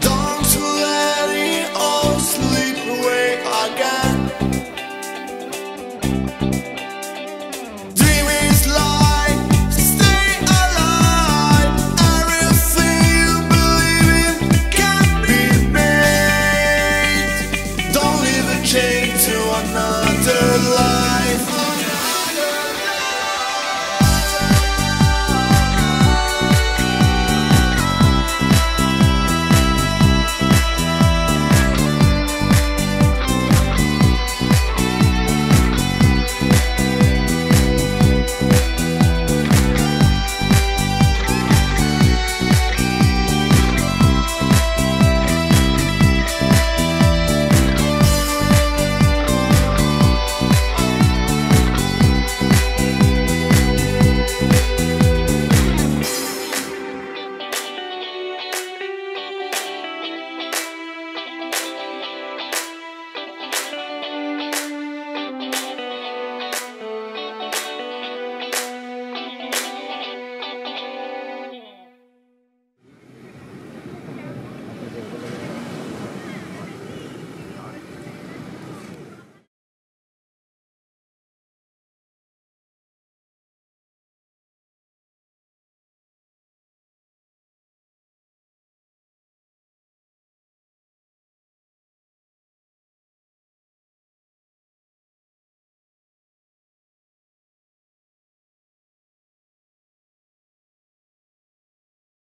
Don't let it all slip away again.